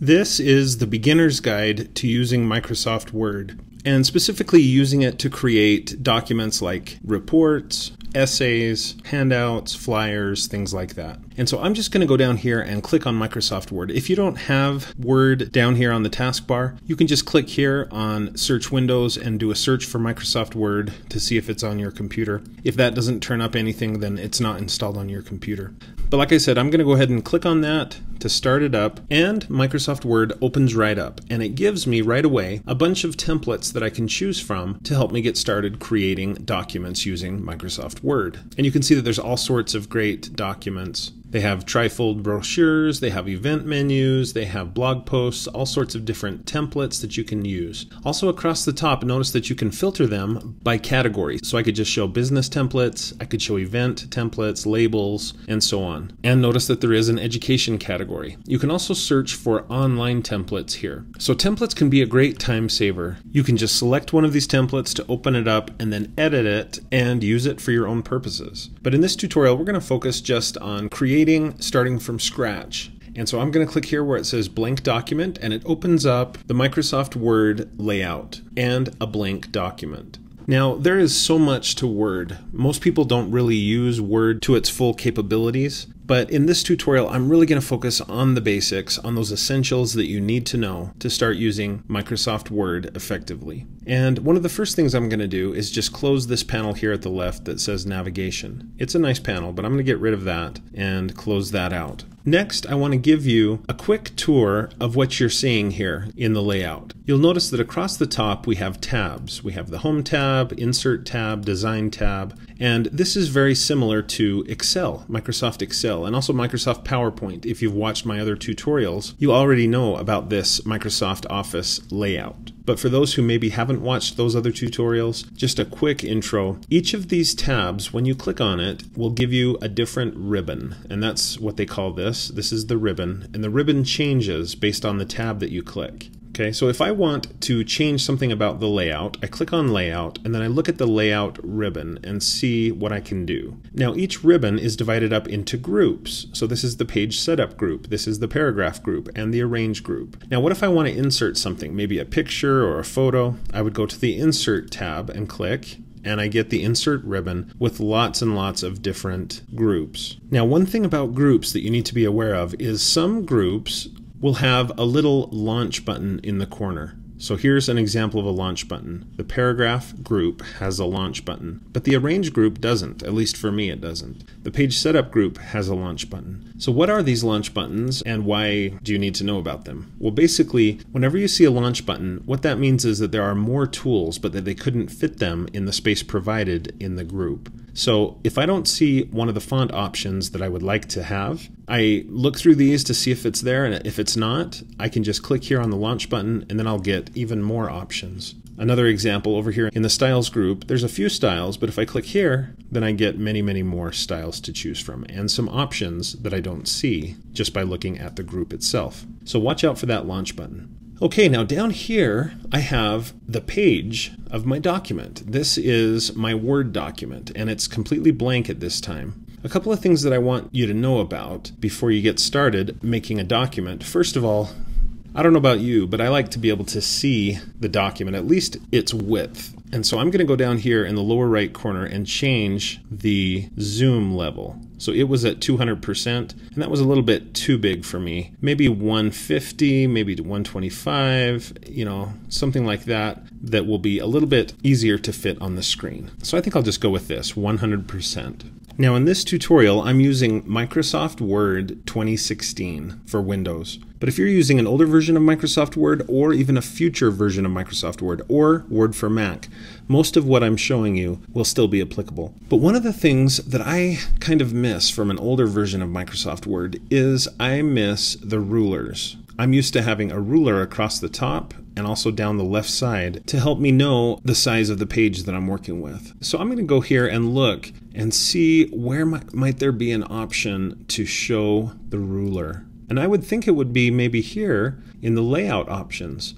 This is the beginner's guide to using Microsoft Word, and specifically using it to create documents like reports, essays, handouts, flyers, things like that. And so I'm just going to go down here and click on Microsoft Word. If you don't have Word down here on the taskbar, you can just click here on Search Windows and do a search for Microsoft Word to see if it's on your computer. If that doesn't turn up anything, then it's not installed on your computer. But like I said, I'm going to go ahead and click on that to start it up, and Microsoft Word opens right up, and it gives me right away a bunch of templates that I can choose from to help me get started creating documents using Microsoft Word. And you can see that there's all sorts of great documents they have trifold brochures, they have event menus, they have blog posts, all sorts of different templates that you can use. Also, across the top, notice that you can filter them by category. So I could just show business templates, I could show event templates, labels, and so on. And notice that there is an education category. You can also search for online templates here. So templates can be a great time saver. You can just select one of these templates to open it up and then edit it and use it for your own purposes. But in this tutorial, we're going to focus just on creating creating starting from scratch. And so I'm going to click here where it says blank document and it opens up the Microsoft Word layout and a blank document. Now, there is so much to Word. Most people don't really use Word to its full capabilities, but in this tutorial, I'm really going to focus on the basics, on those essentials that you need to know to start using Microsoft Word effectively. And one of the first things I'm going to do is just close this panel here at the left that says navigation. It's a nice panel, but I'm going to get rid of that and close that out. Next, I want to give you a quick tour of what you're seeing here in the layout. You'll notice that across the top we have tabs. We have the Home tab, Insert tab, Design tab, and this is very similar to Excel, Microsoft Excel, and also Microsoft PowerPoint. If you've watched my other tutorials, you already know about this Microsoft Office layout. But for those who maybe haven't watched those other tutorials, just a quick intro. Each of these tabs, when you click on it, will give you a different ribbon, and that's what they call this. This is the ribbon, and the ribbon changes based on the tab that you click. Okay, so if I want to change something about the layout, I click on layout and then I look at the layout ribbon and see what I can do. Now each ribbon is divided up into groups. So this is the page setup group, this is the paragraph group, and the arrange group. Now what if I want to insert something, maybe a picture or a photo? I would go to the insert tab and click and I get the insert ribbon with lots and lots of different groups. Now, one thing about groups that you need to be aware of is some groups will have a little launch button in the corner. So here's an example of a launch button. The paragraph group has a launch button, but the arrange group doesn't, at least for me it doesn't. The page setup group has a launch button. So what are these launch buttons and why do you need to know about them? Well basically, whenever you see a launch button, what that means is that there are more tools but that they couldn't fit them in the space provided in the group. So if I don't see one of the font options that I would like to have, I look through these to see if it's there, and if it's not, I can just click here on the launch button and then I'll get even more options. Another example over here in the styles group, there's a few styles, but if I click here, then I get many, many more styles to choose from and some options that I don't see just by looking at the group itself. So watch out for that launch button. Okay, now down here I have the page of my document. This is my Word document and it's completely blank at this time. A couple of things that I want you to know about before you get started making a document. First of all, I don't know about you, but I like to be able to see the document, at least its width. And so I'm going to go down here in the lower right corner and change the zoom level. So it was at 200%, and that was a little bit too big for me. Maybe 150, maybe 125, you know, something like that, that will be a little bit easier to fit on the screen. So I think I'll just go with this 100%. Now in this tutorial, I'm using Microsoft Word 2016 for Windows. But if you're using an older version of Microsoft Word or even a future version of Microsoft Word or Word for Mac, most of what I'm showing you will still be applicable. But one of the things that I kind of miss from an older version of Microsoft Word is I miss the rulers. I'm used to having a ruler across the top and also down the left side to help me know the size of the page that I'm working with. So I'm going to go here and look and see where might, might there be an option to show the ruler. And I would think it would be maybe here in the layout options.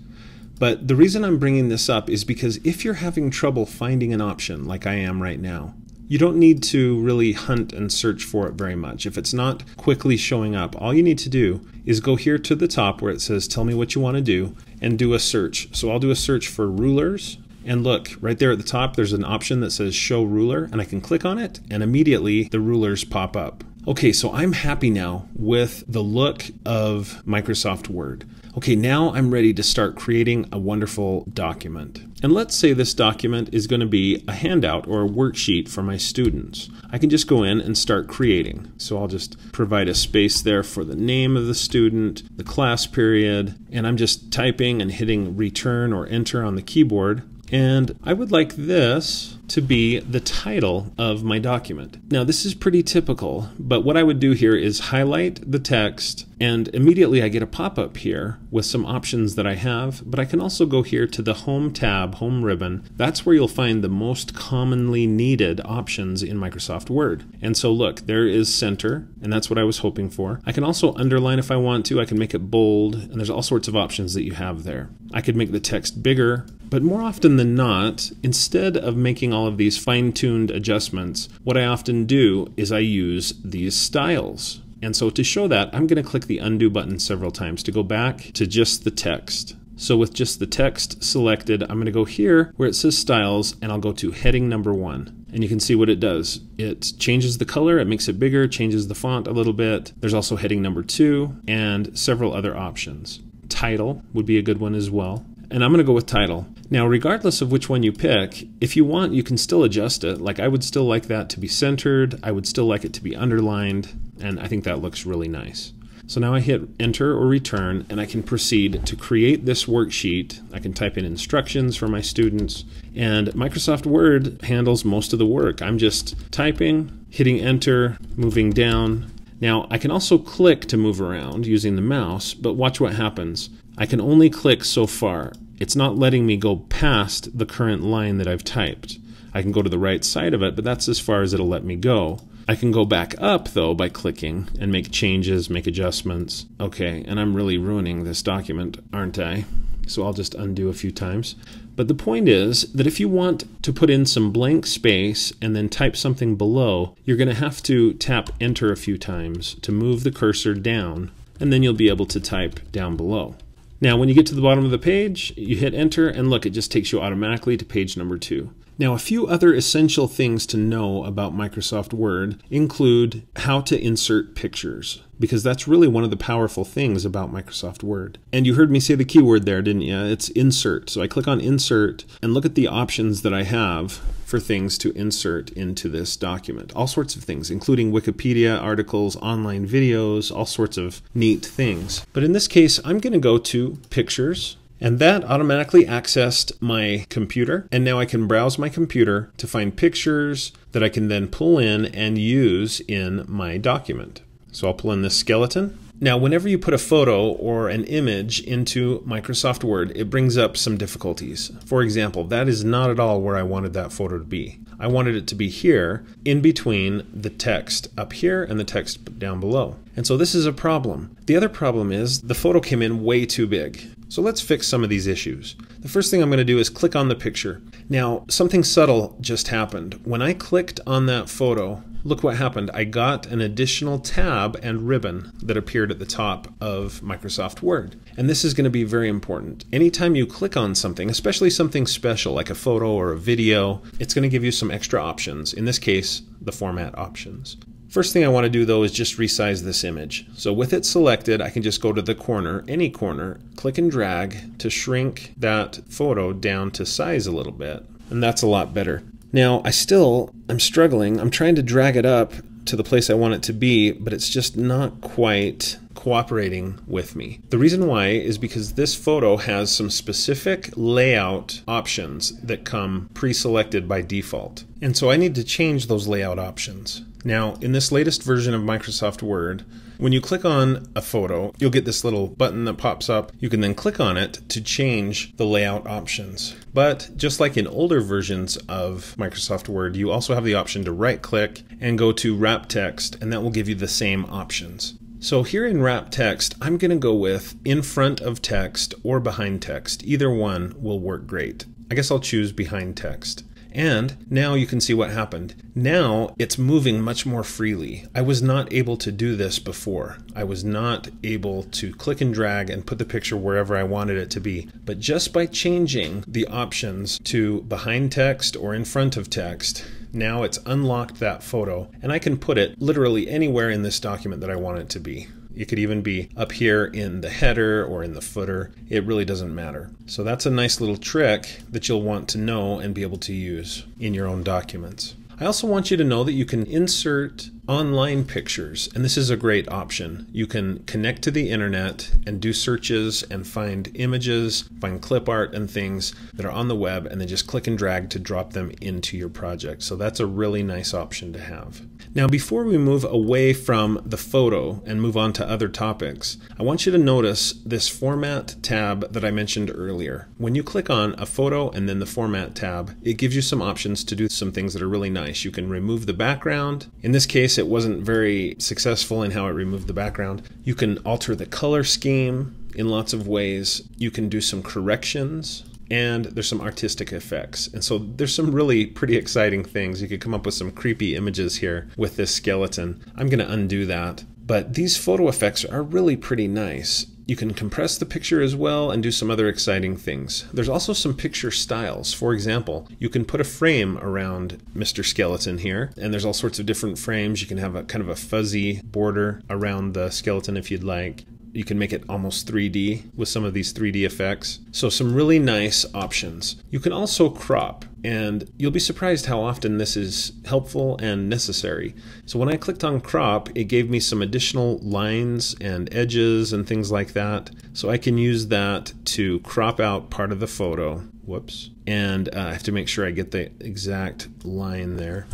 But the reason I'm bringing this up is because if you're having trouble finding an option like I am right now, you don't need to really hunt and search for it very much. If it's not quickly showing up, all you need to do is go here to the top where it says tell me what you want to do and do a search. So I'll do a search for rulers and look, right there at the top, there's an option that says Show Ruler, and I can click on it, and immediately the rulers pop up. Okay, so I'm happy now with the look of Microsoft Word. Okay, now I'm ready to start creating a wonderful document. And let's say this document is going to be a handout or a worksheet for my students. I can just go in and start creating. So I'll just provide a space there for the name of the student, the class period, and I'm just typing and hitting return or enter on the keyboard. And I would like this to be the title of my document. Now, this is pretty typical, but what I would do here is highlight the text, and immediately I get a pop up here with some options that I have. But I can also go here to the Home tab, Home ribbon. That's where you'll find the most commonly needed options in Microsoft Word. And so, look, there is center, and that's what I was hoping for. I can also underline if I want to, I can make it bold, and there's all sorts of options that you have there. I could make the text bigger, but more often than not, instead of making all of these fine tuned adjustments, what I often do is I use these styles. And so to show that, I'm going to click the undo button several times to go back to just the text. So with just the text selected, I'm going to go here where it says styles and I'll go to heading number one. And you can see what it does. It changes the color, it makes it bigger, changes the font a little bit. There's also heading number two and several other options. Title would be a good one as well and I'm going to go with title. Now, regardless of which one you pick, if you want, you can still adjust it. Like, I would still like that to be centered, I would still like it to be underlined, and I think that looks really nice. So now I hit enter or return, and I can proceed to create this worksheet. I can type in instructions for my students, and Microsoft Word handles most of the work. I'm just typing, hitting enter, moving down, now, I can also click to move around using the mouse, but watch what happens. I can only click so far. It's not letting me go past the current line that I've typed. I can go to the right side of it, but that's as far as it'll let me go. I can go back up though by clicking and make changes, make adjustments. Okay, and I'm really ruining this document, aren't I? So I'll just undo a few times. But the point is that if you want to put in some blank space and then type something below, you're going to have to tap enter a few times to move the cursor down, and then you'll be able to type down below. Now, when you get to the bottom of the page, you hit enter, and look, it just takes you automatically to page number two. Now, a few other essential things to know about Microsoft Word include how to insert pictures, because that's really one of the powerful things about Microsoft Word. And you heard me say the keyword there, didn't you? It's insert. So I click on insert and look at the options that I have for things to insert into this document. All sorts of things, including Wikipedia articles, online videos, all sorts of neat things. But in this case, I'm going to go to Pictures and that automatically accessed my computer. And now I can browse my computer to find pictures that I can then pull in and use in my document. So I'll pull in this skeleton. Now, whenever you put a photo or an image into Microsoft Word, it brings up some difficulties. For example, that is not at all where I wanted that photo to be. I wanted it to be here, in between the text up here and the text down below. And so this is a problem. The other problem is the photo came in way too big. So let's fix some of these issues. The first thing I'm going to do is click on the picture. Now, something subtle just happened. When I clicked on that photo, look what happened. I got an additional tab and ribbon that appeared at the top of Microsoft Word. And this is going to be very important. Anytime you click on something, especially something special like a photo or a video, it's going to give you some extra options. In this case, the format options. First thing I want to do though is just resize this image. So with it selected, I can just go to the corner, any corner, click and drag to shrink that photo down to size a little bit. And that's a lot better. Now, I still, I'm struggling. I'm trying to drag it up to the place I want it to be, but it's just not quite cooperating with me. The reason why is because this photo has some specific layout options that come pre-selected by default. And so I need to change those layout options. Now, in this latest version of Microsoft Word, when you click on a photo, you'll get this little button that pops up. You can then click on it to change the layout options. But just like in older versions of Microsoft Word, you also have the option to right click and go to wrap text, and that will give you the same options. So here in wrap text, I'm going to go with in front of text or behind text. Either one will work great. I guess I'll choose behind text. And now you can see what happened. Now it's moving much more freely. I was not able to do this before. I was not able to click and drag and put the picture wherever I wanted it to be. But just by changing the options to behind text or in front of text, now it's unlocked that photo and I can put it literally anywhere in this document that I want it to be. It could even be up here in the header or in the footer. It really doesn't matter. So that's a nice little trick that you'll want to know and be able to use in your own documents. I also want you to know that you can insert online pictures, and this is a great option. You can connect to the internet and do searches and find images, find clip art and things that are on the web, and then just click and drag to drop them into your project. So that's a really nice option to have. Now, before we move away from the photo and move on to other topics, I want you to notice this Format tab that I mentioned earlier. When you click on a photo and then the Format tab, it gives you some options to do some things that are really nice. You can remove the background. In this case, it wasn't very successful in how it removed the background. You can alter the color scheme in lots of ways. You can do some corrections and there's some artistic effects. And so there's some really pretty exciting things. You could come up with some creepy images here with this skeleton. I'm going to undo that. But these photo effects are really pretty nice. You can compress the picture as well and do some other exciting things. There's also some picture styles. For example, you can put a frame around Mr. Skeleton here, and there's all sorts of different frames. You can have a kind of a fuzzy border around the skeleton if you'd like. You can make it almost 3D with some of these 3D effects. So, some really nice options. You can also crop, and you'll be surprised how often this is helpful and necessary. So, when I clicked on crop, it gave me some additional lines and edges and things like that. So, I can use that to crop out part of the photo. Whoops. And uh, I have to make sure I get the exact line there.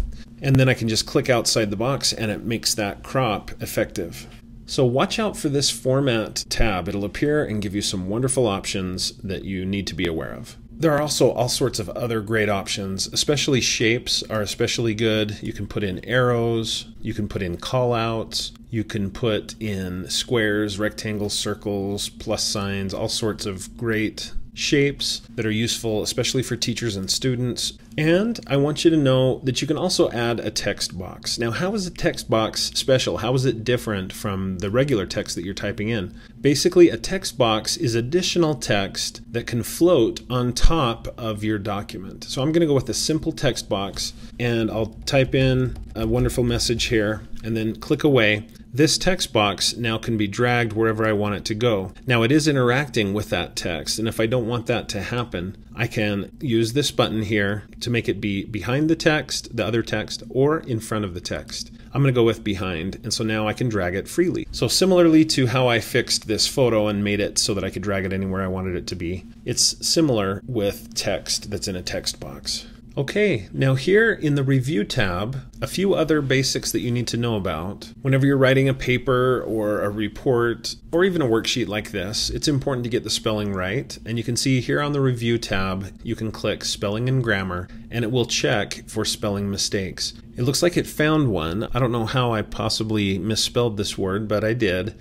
And then I can just click outside the box and it makes that crop effective. So watch out for this Format tab. It'll appear and give you some wonderful options that you need to be aware of. There are also all sorts of other great options, especially shapes are especially good. You can put in arrows, you can put in callouts, you can put in squares, rectangles, circles, plus signs, all sorts of great shapes that are useful, especially for teachers and students. And I want you to know that you can also add a text box. Now, how is a text box special? How is it different from the regular text that you're typing in? Basically, a text box is additional text that can float on top of your document. So I'm going to go with a simple text box and I'll type in a wonderful message here and then click away. This text box now can be dragged wherever I want it to go. Now it is interacting with that text, and if I don't want that to happen, I can use this button here to make it be behind the text, the other text, or in front of the text. I'm going to go with behind, and so now I can drag it freely. So similarly to how I fixed this photo and made it so that I could drag it anywhere I wanted it to be, it's similar with text that's in a text box. Okay, now here in the Review tab, a few other basics that you need to know about. Whenever you're writing a paper or a report or even a worksheet like this, it's important to get the spelling right. And you can see here on the Review tab, you can click Spelling and Grammar, and it will check for spelling mistakes. It looks like it found one. I don't know how I possibly misspelled this word, but I did.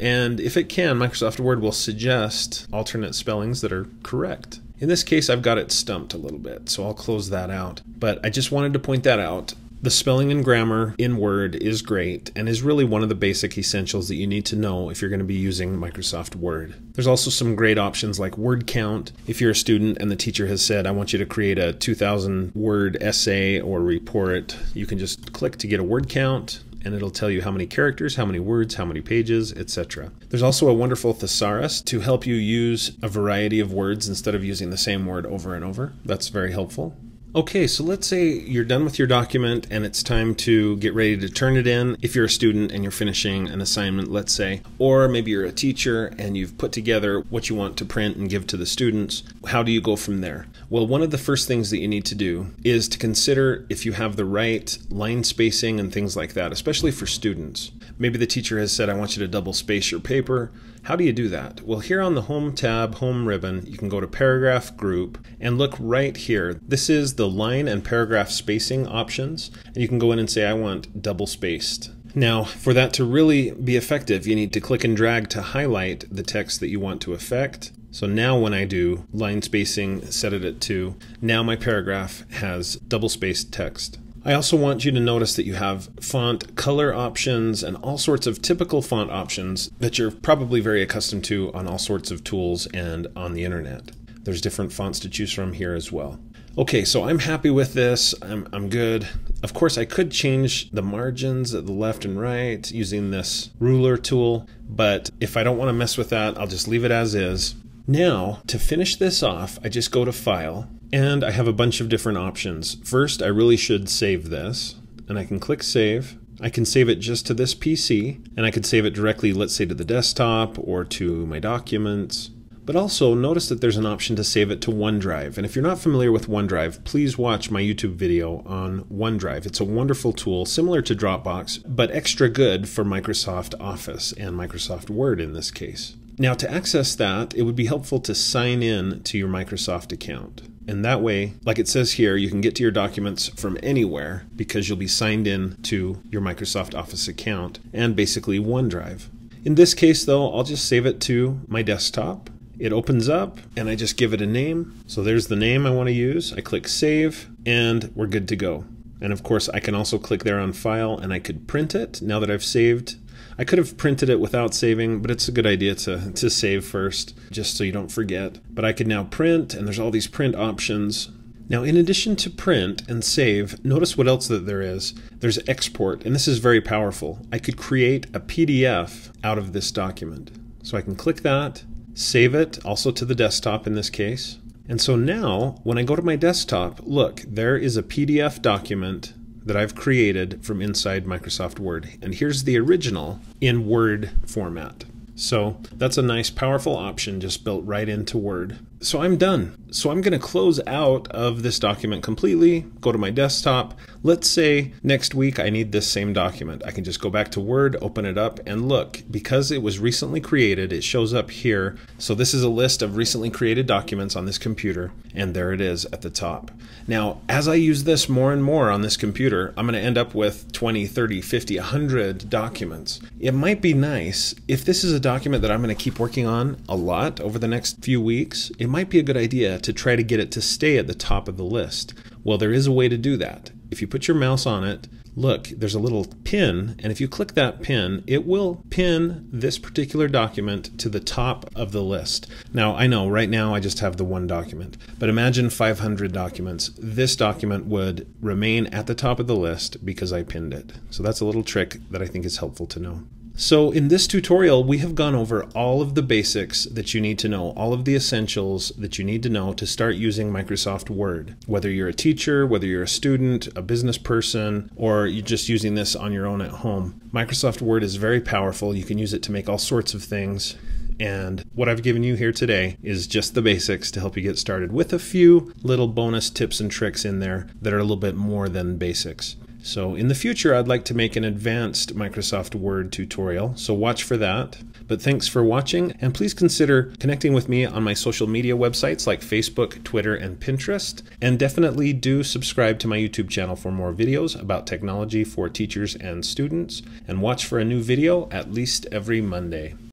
And if it can, Microsoft Word will suggest alternate spellings that are correct. In this case, I've got it stumped a little bit, so I'll close that out. But I just wanted to point that out. The spelling and grammar in Word is great and is really one of the basic essentials that you need to know if you're going to be using Microsoft Word. There's also some great options like word count. If you're a student and the teacher has said, I want you to create a 2,000 word essay or report, you can just click to get a word count and it'll tell you how many characters, how many words, how many pages, etc. There's also a wonderful thesaurus to help you use a variety of words instead of using the same word over and over. That's very helpful. Okay, so let's say you're done with your document and it's time to get ready to turn it in if you're a student and you're finishing an assignment, let's say, or maybe you're a teacher and you've put together what you want to print and give to the students. How do you go from there? Well, one of the first things that you need to do is to consider if you have the right line spacing and things like that, especially for students. Maybe the teacher has said, I want you to double space your paper. How do you do that? Well, here on the Home tab, Home ribbon, you can go to Paragraph Group and look right here. This is the line and paragraph spacing options, and you can go in and say, I want double spaced. Now, for that to really be effective, you need to click and drag to highlight the text that you want to affect, So now when I do line spacing, set it at 2, now my paragraph has double spaced text. I also want you to notice that you have font color options and all sorts of typical font options that you're probably very accustomed to on all sorts of tools and on the internet. There's different fonts to choose from here as well. Okay, so I'm happy with this. I'm, I'm good. Of course, I could change the margins at the left and right using this ruler tool, but if I don't want to mess with that, I'll just leave it as is. Now, to finish this off, I just go to File, and I have a bunch of different options. First, I really should save this, and I can click Save. I can save it just to this PC, and I could save it directly, let's say, to the desktop or to my documents. But also, notice that there's an option to save it to OneDrive. And if you're not familiar with OneDrive, please watch my YouTube video on OneDrive. It's a wonderful tool, similar to Dropbox, but extra good for Microsoft Office and Microsoft Word in this case. Now, to access that, it would be helpful to sign in to your Microsoft account. And that way, like it says here, you can get to your documents from anywhere because you'll be signed in to your Microsoft Office account and basically OneDrive. In this case, though, I'll just save it to my desktop. It opens up and I just give it a name. So there's the name I want to use. I click Save and we're good to go. And of course, I can also click there on File and I could print it now that I've saved I could have printed it without saving, but it's a good idea to, to save first, just so you don't forget. But I could now print, and there's all these print options. Now, in addition to print and save, notice what else that there is. There's export, and this is very powerful. I could create a PDF out of this document. So I can click that, save it, also to the desktop in this case. And so now, when I go to my desktop, look, there is a PDF document that I've created from inside Microsoft Word. And here's the original in Word format. So that's a nice, powerful option just built right into Word. So I'm done. So I'm going to close out of this document completely, go to my desktop. Let's say next week I need this same document. I can just go back to Word, open it up, and look. Because it was recently created, it shows up here. So this is a list of recently created documents on this computer, and there it is at the top. Now, as I use this more and more on this computer, I'm going to end up with 20, 30, 50, 100 documents. It might be nice if this is a document that I'm going to keep working on a lot over the next few weeks. It might be a good idea to try to get it to stay at the top of the list. Well, there is a way to do that. If you put your mouse on it, look, there's a little pin, and if you click that pin, it will pin this particular document to the top of the list. Now, I know right now I just have the one document, but imagine 500 documents. This document would remain at the top of the list because I pinned it. So that's a little trick that I think is helpful to know. So in this tutorial, we have gone over all of the basics that you need to know, all of the essentials that you need to know to start using Microsoft Word. Whether you're a teacher, whether you're a student, a business person, or you're just using this on your own at home. Microsoft Word is very powerful. You can use it to make all sorts of things. And what I've given you here today is just the basics to help you get started with a few little bonus tips and tricks in there that are a little bit more than basics. So in the future, I'd like to make an advanced Microsoft Word tutorial, so watch for that. But thanks for watching, and please consider connecting with me on my social media websites like Facebook, Twitter, and Pinterest. And definitely do subscribe to my YouTube channel for more videos about technology for teachers and students. And watch for a new video at least every Monday.